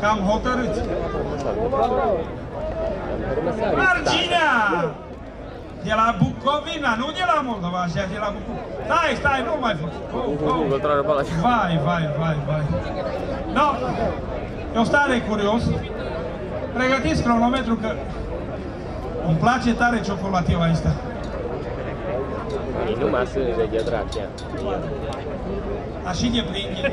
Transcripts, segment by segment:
cam hotărâți. Marginea! De la Bucovina, nu de la Moldova, așa, de la Bucovina. Stai, stai, nu mai fac. Vai, vai, vai, vai. No, eu stare curios. Pregătiți cronometru că îmi place tare ciocolativa asta. E numai sânge de drac, ia. Așa de plin e.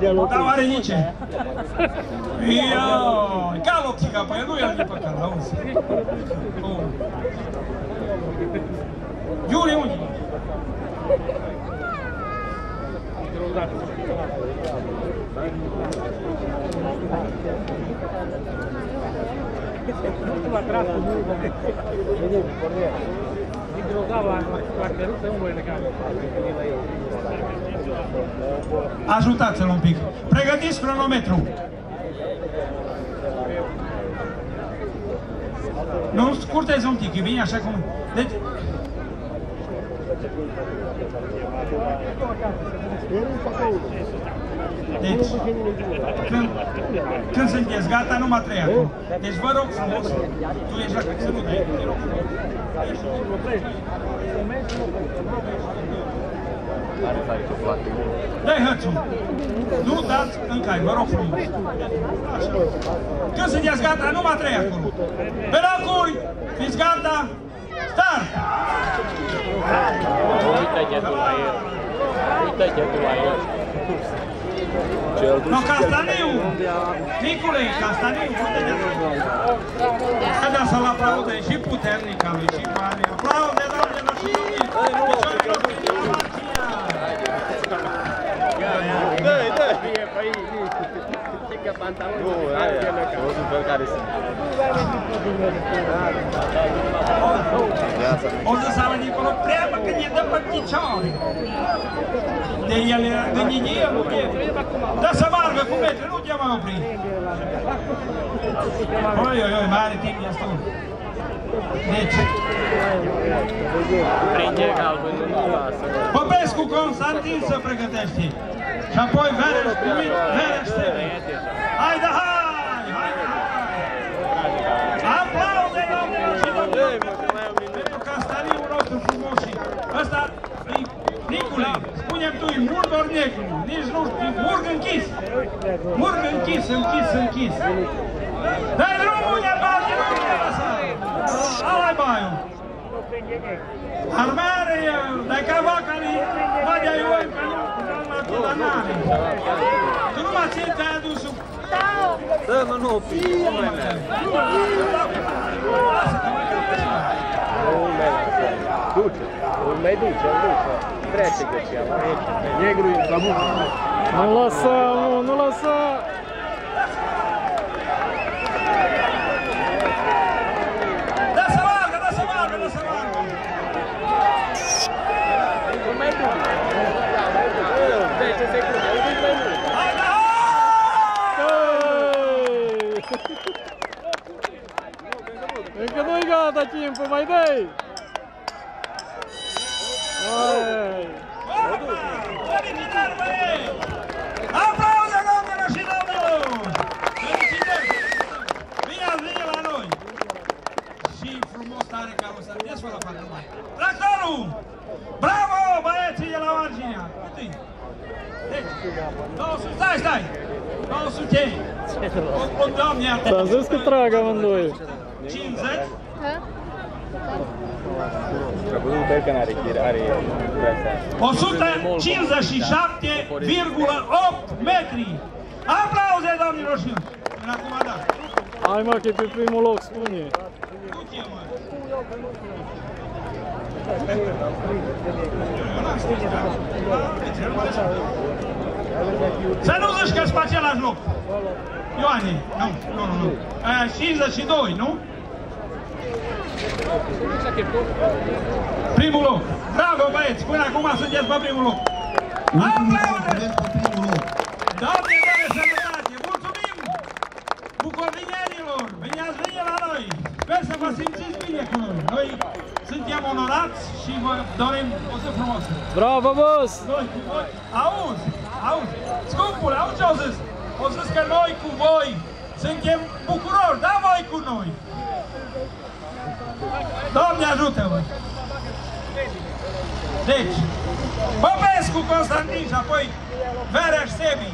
Da oare gente. É. Ia, galo chica, păi nu i-am pe care, auzi. Iuri, unde? Nu la grafă, nu. Venim, pornea. Ajutați-l un pic. Pregătiți cronometru. Nu scurtezi un pic, e bine așa cum... Deci... Deci, când, când sunteți gata, numai trei acum. Deci vă rog frumos, tu ești la să nu dai, te rog frumos. Dai hățul. Nu dați în cai, vă rog frumos. Așa. Când sunteți gata, numai trei acolo. Pe locuri, fiți gata, start! Uite ghetul la el. Uite ghetul la el. No, Castaniu! Nicule, Castaniu, unde ne Haideți să-l aplaude și puternica lui și mare. Aplaude, doamnelor și domnilor! Piciorilor de la Marcia! Dă-i, dă-i! Fie pe aici, ce că pantaloni cara esse. Onde sabe ni kalau prema ke ni dapat kicau ni. Dia ia le ni ni ia mungkin. Dah sabar ke kumet, lu jangan pri. Oi oi oi, mari tim ya stun. Deci. Prinde galbul, nu lasă. Popescu Constantin să pregătești. Și apoi Vereș, Vereș Hai, da, hai! Spune-mi tu, e murg ori negru? Nici nu știu, e murg închis. Murg închis, închis, închis. Dai drumul, ne bagi, nu ne lasă! Alai baiul! Armare, dai cavacali, vadi ai oi, că nu, doamna Chidanare. Tu nu mă ții, te-ai adus un... Dă, mă, nu, nu mai merg. Nu merge. Duce. Îl mai duce, duća. Ima je duća, duća. Trećeg je cijela. Njegru i za muku. Nula sa, nula sa. Da se larga, da se larga, da se larga. Ima je duća. Već je sekunde, uvijek je duća. Încă doi gata timpul, mai dai! Aplauze, doamnelor și domnilor! Felicitări! Bine ați venit la noi! Și frumos tare carosarie. Desfă la față mai. Tractorul! Bravo, băieții de la Marginea! Uite-i! Deci, 200, stai, stai! 200! O, o doamne, Ți-am zis că trag amândoi! 50, Trebuie să că n-are chire, are presea. 157,8 metri! Aplauze, doamnelor și Până acum, da. Hai mă, că e pe primul loc, spune! Du-te, mă! Să nu zici că-s pe același loc! Ioane, nu, nu, nu, nu. Aia 52, nu? Primul loc. Bravo băieți, până acum sunteți pe primul loc. Aplauze! Doamne, doamne, sănătate! Mulțumim bucovinenilor! Bine ați venit la noi! Sper să vă simțiți bine cu noi! Noi suntem onorați și vă dorim o zi frumoasă! Bravo, boss! Noi cu voi... Auzi! Auzi! Scumpule, auzi ce au zis? Au zis că noi cu voi suntem bucurori, da voi cu noi! Doamne ajută-vă! Deci, Popescu Constantin și apoi Vereș Sebi.